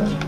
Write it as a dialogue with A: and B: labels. A: Obrigado.